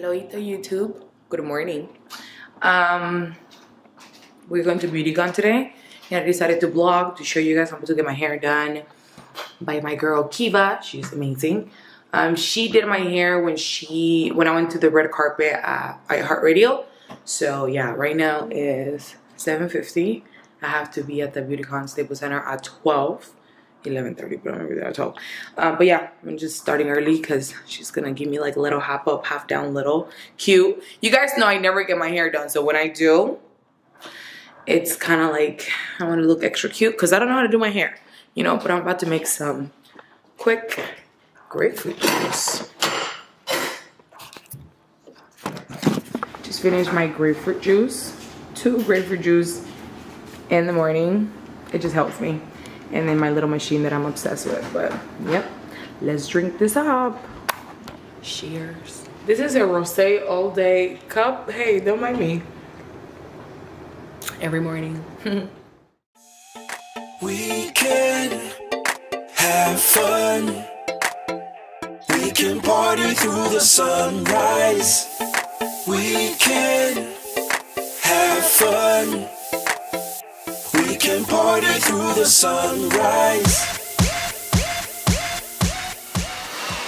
Hello, YouTube. Good morning. Um, we're going to BeautyCon today, and I decided to vlog to show you guys. I'm about to get my hair done by my girl Kiva. She's amazing. Um, she did my hair when she when I went to the red carpet at iHeartRadio. So yeah, right now is 7:50. I have to be at the BeautyCon Staples Center at 12. 11.30 but i'm gonna be there at 12 um, but yeah i'm just starting early because she's gonna give me like a little hop up half down little cute. You guys know i never get my hair done so when i do it's kind of like i want to look extra cute because i don't know how to do my hair you know but i'm about to make some quick grapefruit juice. Just finished my grapefruit juice two grapefruit juice in the morning. It just helps me and then my little machine that I'm obsessed with. But yep, let's drink this up. Cheers. This is a rosé all day cup. Hey, don't mind me. Every morning. we can have fun. We can party through the sunrise. We can have fun can party through the sunrise.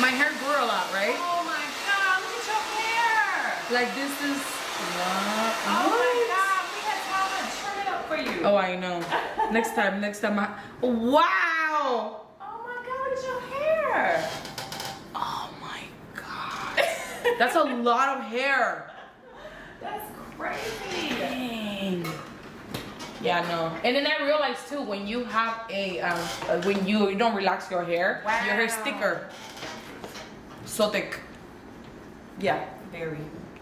My hair grew a lot, right? Oh my god, look at your hair! Like this is oh what? Oh what? my god, we had time to trim it up for you. Oh I know. next time, next time I Wow! Oh my god, look at your hair! Oh my god. That's a lot of hair. That's crazy. Yeah, no. And then I realized too, when you have a, um, uh, when you, you don't relax your hair, wow. your hair is thicker. So thick. Yeah. Very.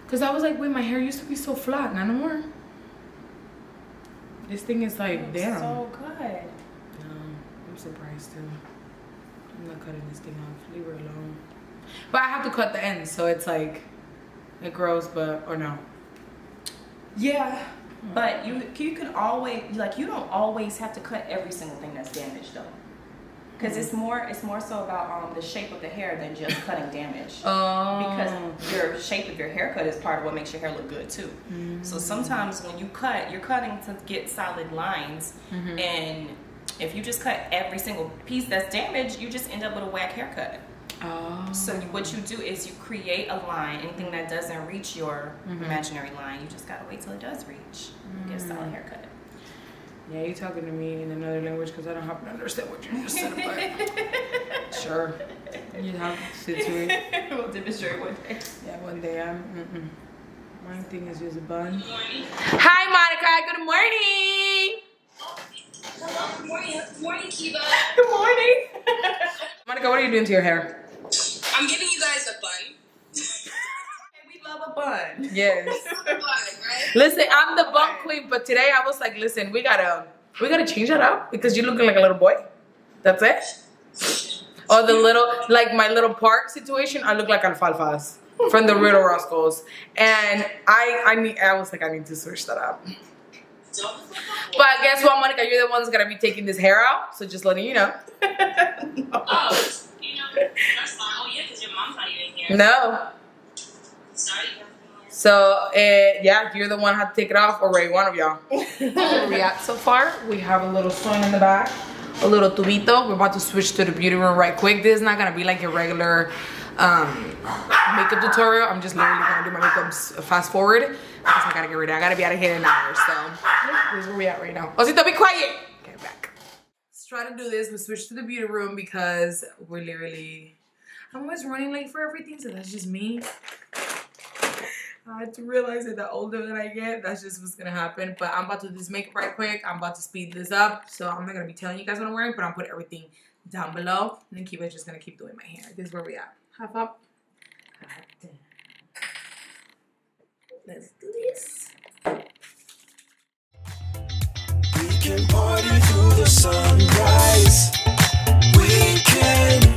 Cause I was like, wait, my hair used to be so flat, not no more. This thing is like, damn. So good. No, I'm surprised too. I'm not cutting this thing off. Leave her alone. But I have to cut the ends, so it's like, it grows, but or no. Yeah. But you you can always like you don't always have to cut every single thing that's damaged though. Because it's more it's more so about um, the shape of the hair than just cutting damage. Oh. Because your shape of your haircut is part of what makes your hair look good too. Mm-hmm. So sometimes when you cut, you're cutting to get solid lines, mm-hmm. and if you just cut every single piece that's damaged, you just end up with a whack haircut. Oh. So what you do is you create a line. Anything that doesn't reach your mm-hmm. imaginary line, you just gotta wait till it does reach. Mm. Get a solid mm. haircut. Yeah, you're talking to me in another language because I don't happen to understand what you just said. But sure, you have to sit to me. we'll demonstrate one day. Yeah, one day. I'm. Mm-mm. My thing is just a bun. Hi, Monica. Good morning. Hello. Good morning. Good morning, Kiva. Good morning. Monica, what are you doing to your hair? I'm giving you guys a bun. We love a bun. Yes. bun, right? Listen, I'm the bun queen, but today I was like, listen, we gotta we gotta change that up because you're looking like a little boy. That's it. Or the little like my little park situation, I look like alfalfas from the Little Rascals. And I I need I was like I need to switch that up. But guess what, Monica? You're the one that's gonna be taking this hair out, so just letting you know. no. Oh, you know, that's fine. Oh yeah, because your mom's not even here. No. So, uh, yeah, you're the one who had to take it off, or Ray, one of y'all. yeah, so far, we have a little swing in the back, a little tubito. We're about to switch to the beauty room right quick. This is not gonna be like a regular um, makeup tutorial. I'm just literally gonna do my makeup fast forward because I gotta get ready. I gotta be out of here in an hour, so this is where we at right now. Osito, be quiet. Get back. Let's try to do this. We switch to the beauty room because we're literally, I'm always running late for everything, so that's just me. I had to realize that the older that I get, that's just what's gonna happen. But I'm about to do this makeup right quick. I'm about to speed this up. So I'm not gonna be telling you guys what I'm wearing, but I'll put everything down below. And then Kiva's just gonna keep doing my hair. This is where we at. Half up. Let's do this. We can party through the sunrise. We can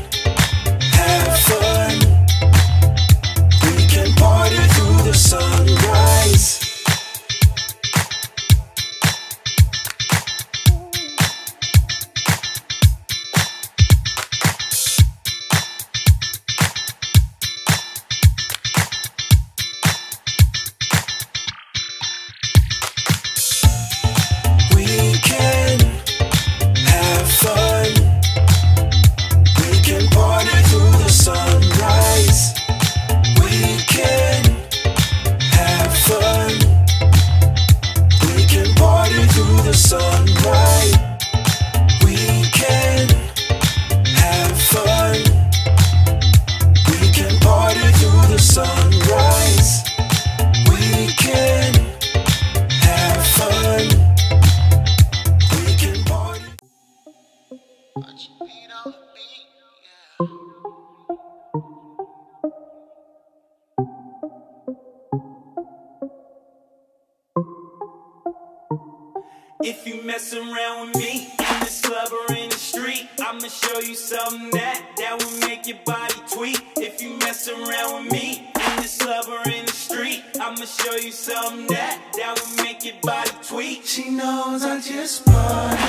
with me in this club or in the street, I'ma show you something that that will make your body tweak. If you mess around with me in this club or in the street, I'ma show you something that that will make your body tweak. She knows I just party.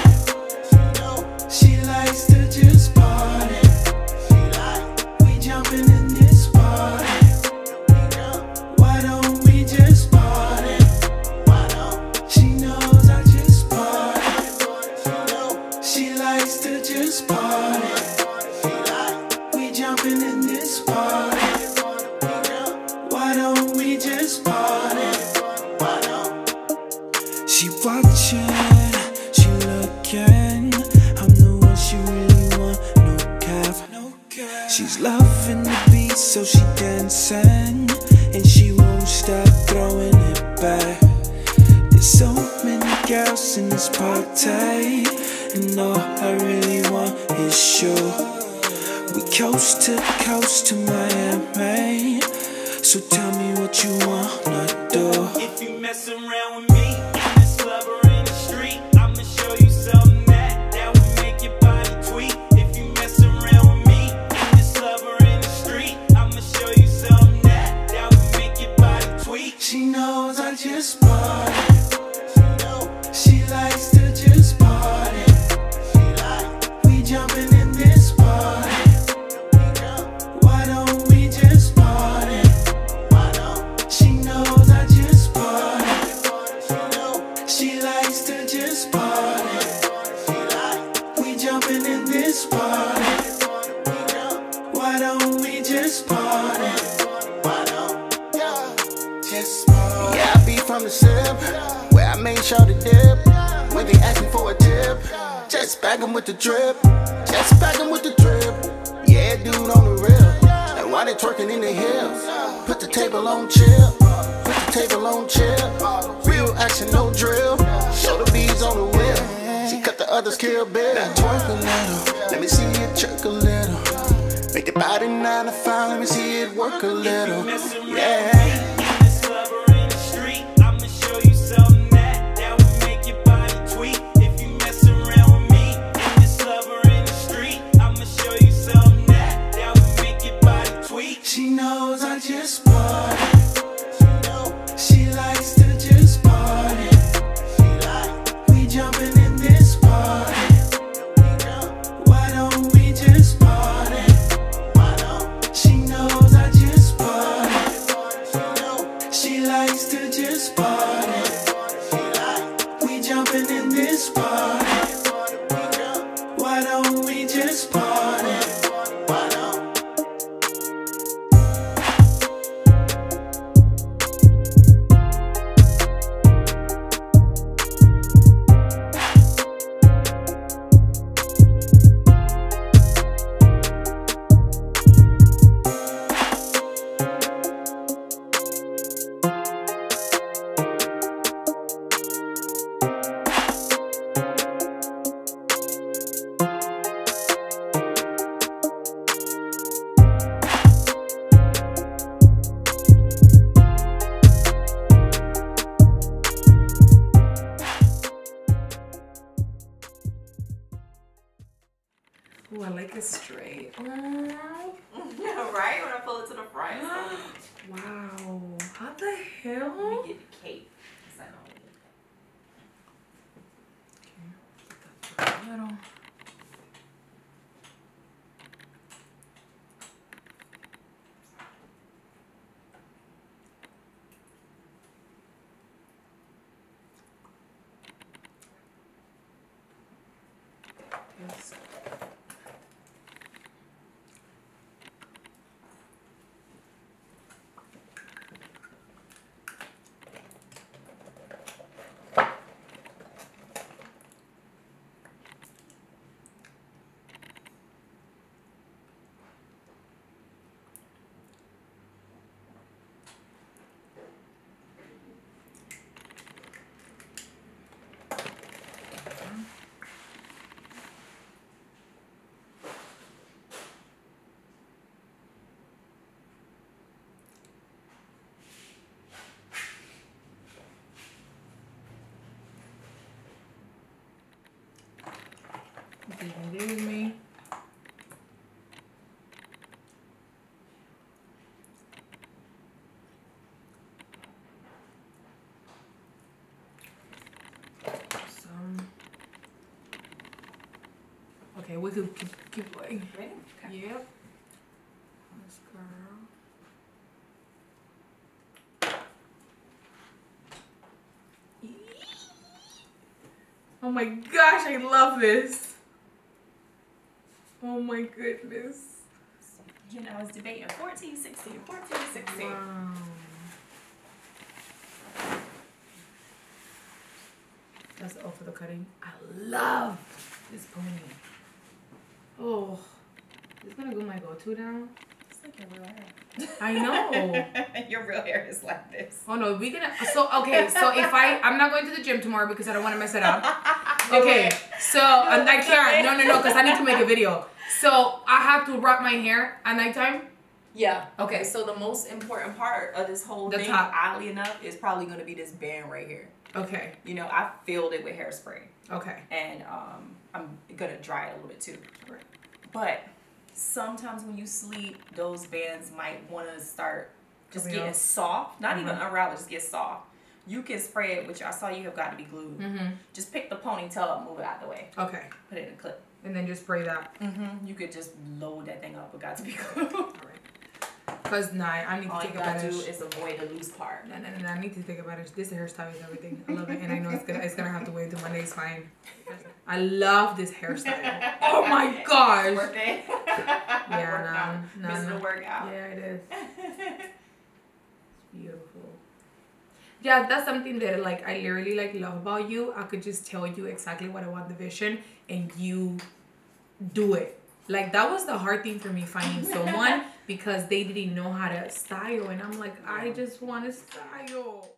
She watching, she looking. I'm the one she really want, no cap. She's loving the beat, so she dancing, and she won't stop throwing it back. There's so many girls in this party, and all I really want is you. We coast to coast to Miami, so tell me what you wanna do. If you mess around with me yeah, I be from the sip where I made sure to dip. When they ask me for a tip, just bag with the drip. Just bag with the drip. Yeah, dude on the real. And why they twerking in the hills? Put the table on chill. Put the table on chill. Real action, no drill. Show the bees on the wheel. She cut the others kill bill. Now twerk a little. Let me see it jerk a little. Make the body nine to five. Let me see it work a little. Yeah. Ooh, I like it straight. Yeah, right? When I pull it to the front. Wow. How the hell? Let me get the cape. 'cause I don't- Little. Okay, we could keep, keep going. Ready? Okay. Yep. This girl. Oh my gosh, I love this. Oh my goodness. You know, I was debating 14, 16, 14, 16. Wow. That's all for the cutting. I love this pony. Oh, it's gonna go my go-to now. It's like your real hair. I know. your real hair is like this. Oh no, we gonna. So okay, so if I I'm not going to the gym tomorrow because I don't want to mess it up. Okay, so and I can't. No, no, no, because I need to make a video. So I have to wrap my hair at nighttime. Yeah. Okay. Okay. So the most important part of this whole The thing, top. oddly enough, is probably going to be this band right here. Okay. You know, I filled it with hairspray, Okay. and um, I'm gonna dry it a little bit too. But sometimes when you sleep, those bands might want to start just Coming getting soft. Not even Mhm. unravel, just get soft. You can spray it, which I saw you have got to be glued. Mhm. Just pick the ponytail up, move it out the way, Okay. put it in a clip. And then just spray that. Mm-hmm. You could just load that thing up, but got to be glued. Cause nah, I need to All you gotta do is avoid the loose part. No, no, no, no, I need to take advantage. This hairstyle is everything. I love it, and I know it's gonna it's gonna have to wait until Monday's fine. I love this hairstyle. Oh my gosh. Worth it. Yeah, no, no, Missing no. the workout. Yeah, it is. Beautiful. Yeah, that's something that like I literally like love about you. I could just tell you exactly what I want the vision and you do it. Like that was the hard thing for me finding someone because they didn't know how to style and I'm like, I just want to style.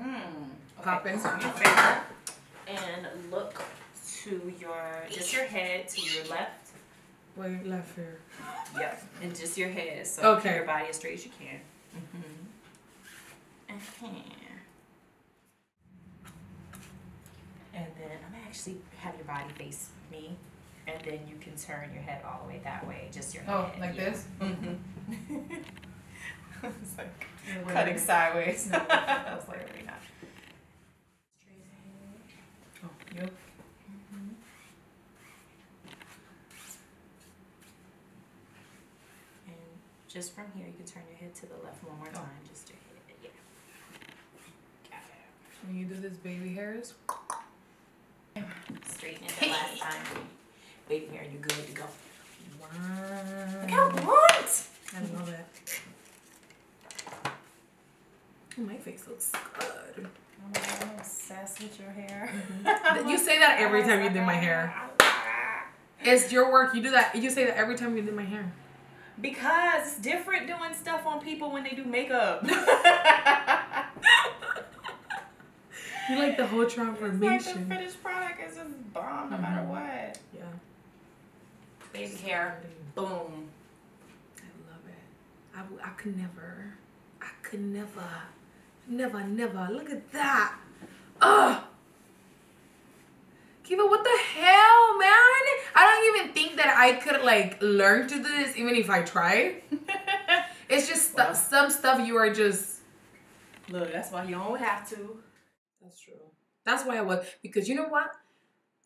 Hmm. Poppin'. So your finger and look to your just your head to your left. Wait, left here. Yep. And just your head. So Okay. keep your body as straight as you can. Mm-hmm. Uh-huh. And then I'm gonna actually have your body face me. And then you can turn your head all the way that way. Just your Oh, head. like yeah. this? Mm-hmm. it's like Wait, cutting sideways. No. I was like, really not. Straight ahead. Oh, you. And just from here, you can turn your head to the left one more time. Just your head. Yeah. Got it. When you do this baby hairs, Straighten it the last time. Baby hair, you're good to go. wow. Look how blunt! I love it. Oh, my face looks good. I'm obsessed with your hair. You say that every time you do my hair. It's your work. You do that. You say that every time you do my hair. Because it's different doing stuff on people when they do makeup. You like the whole It's like the transformation. finished product is just bomb no matter Mhm. what. Yeah. Baby hair, boom. I love it. I, I could never. I could never. Never, never. Look at that. Ugh. Kiva, what the hell, man? I don't even think that I could like learn to do this even if I try. It's just stu- Wow. some stuff you are just. Look, that's why you don't have to. That's true. That's why I was because you know what?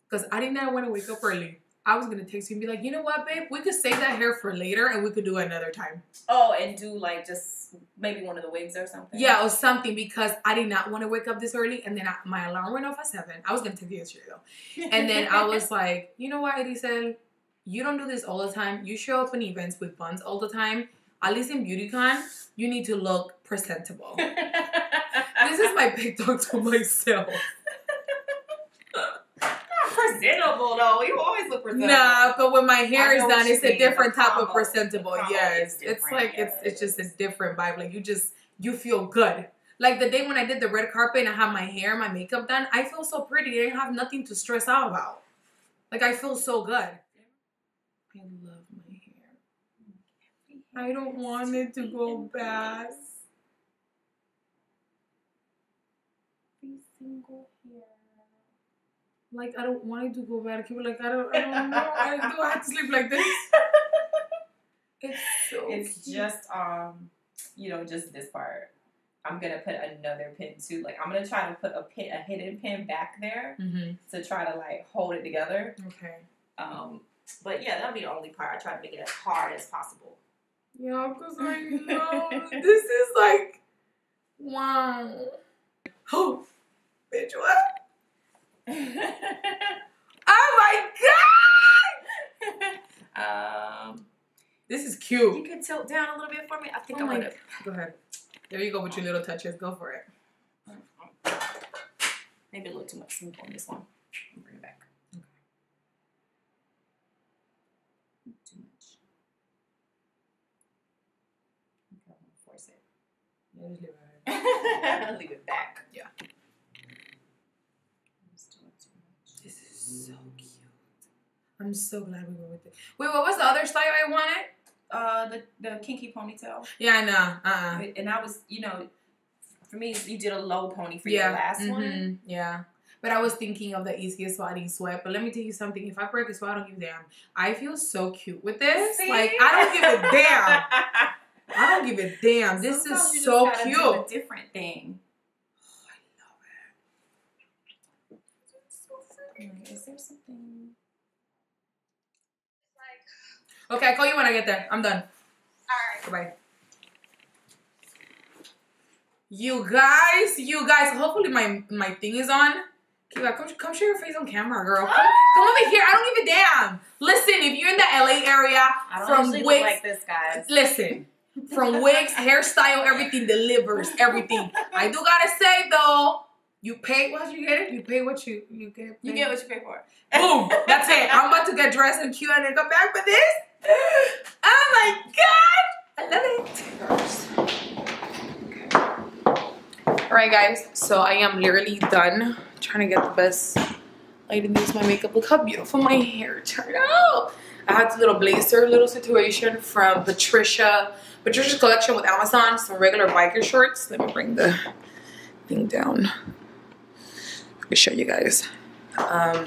Because I did not want to wake up early. I was gonna text you and be like, you know what, babe? We could save that hair for later and we could do it another time. Oh, and do like just maybe one of the wigs or something. Yeah, or something because I did not want to wake up this early and then I, my alarm went off at seven. I was gonna text you yesterday though. And then I was like, you know what, Erisel? You don't do this all the time. You show up in events with buns all the time. At least in BeautyCon, you need to look presentable. this is my big talk to myself. Presentable though. You always look presentable. Nah, but when my hair is done, it's a different type of presentable. Yes, it's like Yeah, it's it's just a different vibe. Like you just you feel good. Like the day when I did the red carpet and I had my hair, my makeup done, I feel so pretty. I didn't have nothing to stress out about. Like I feel so good. I love my hair. I don't want it to go back. Every single. Like I don't want it to go back. People like I don't. I don't know. I do. I have to sleep like this. It's so. It's cute. just um, you know, just this part. I'm gonna put another pin too. Like I'm gonna try to put a pin, a hidden pin back there Mm-hmm. to try to like hold it together. Okay. Um, but yeah, that'll be the only part. I try to make it as hard as possible. Yeah, because I know this is like, wow. Oh, bitch, what? Oh my god! um, This is cute. you can tilt down a little bit for me. I think Oh I'm my gonna. Go ahead. There you go with your little touches. Go for it. Maybe a little too much snoop on this one. Bring it back. Too much. Okay, I'm gonna force it. Yeah, leave it. Leave it back. Yeah. It's doing too much. This is so cute. I'm so glad we went with it. Wait, what was the other style I wanted? Uh, the the kinky ponytail, Yeah, I know. Uh-uh. and I was, you know, for me, you did a low pony for yeah. your last one. mhm, Yeah. But I was thinking of the easiest swatting sweat. But let me tell you something. If I break a sweat, I don't give a damn. I feel so cute with this. See? Like, I don't give a damn. I don't give a damn. This Sometimes is so cute. different thing. Is there something? Okay, I'll call you when I get there. I'm done. Alright. Goodbye. You guys, you guys, hopefully my my thing is on. Kiva, come, come show your face on camera, girl. Come, come over here. I don't give a damn. Listen, if you're in the LA area, I don't from usually wigs, look like this, guys. listen, from wigs, hairstyle, everything delivers, everything. I do gotta say though, you pay what you get. It. You pay what you you get. You get what you pay for. Boom. That's it. I'm about to get dressed and cute and then come back for this. Oh my god. I love it. All right, guys. So I am literally done trying to get the best lighting to use my makeup. Look how beautiful my hair turned out. I had this little blazer little situation from Patricia. Patricia's collection with Amazon. Some regular biker shorts. Let me bring the thing down. Me show you guys um,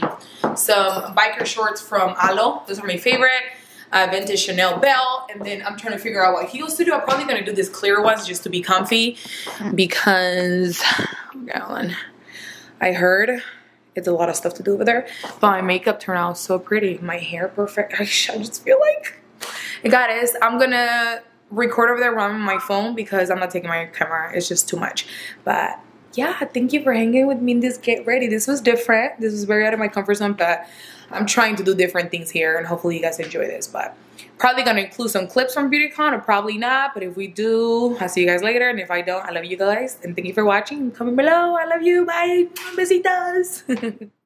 some biker shorts from Alo. Those are my favorite. Uh, vintage Chanel belt. And then I'm trying to figure out what heels to do. I'm probably going to do these clear ones just to be comfy because, Gallon, I heard it's a lot of stuff to do over there. But my makeup turned out so pretty. My hair perfect. I just feel like, and guys, I'm going to record over there on my phone because I'm not taking my camera. It's just too much. But yeah, thank you for hanging with me in this get ready. This was different. This was very out of my comfort zone, but I'm trying to do different things here and hopefully you guys enjoy this. But probably gonna include some clips from BeautyCon or probably not. But if we do, I'll see you guys later. And if I don't, I love you guys. And thank you for watching. Comment below. I love you. Bye. Besitos.